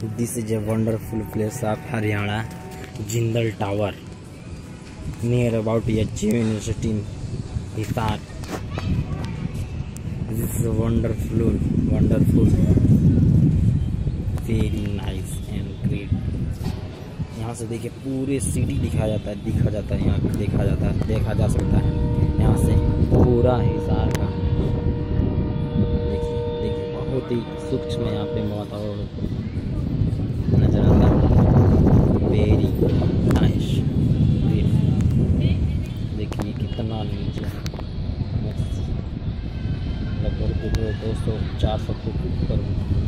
This is a wonderful place of Haryana, Jindal Tower near about H university Hisar this is wonderful wonderful very nice and great यहाँ से देखिए पूरे city दिखा जाता है, दिखा जाता है, यहाँ देखा जाता है, देखा जा सकता है। यहाँ से पूरा हिसार का। देखिए देखिए, बहुत ही सूक्ष्म यहाँ पे वातावरण लगभग दोस्तों चार सौ फुट ऊपर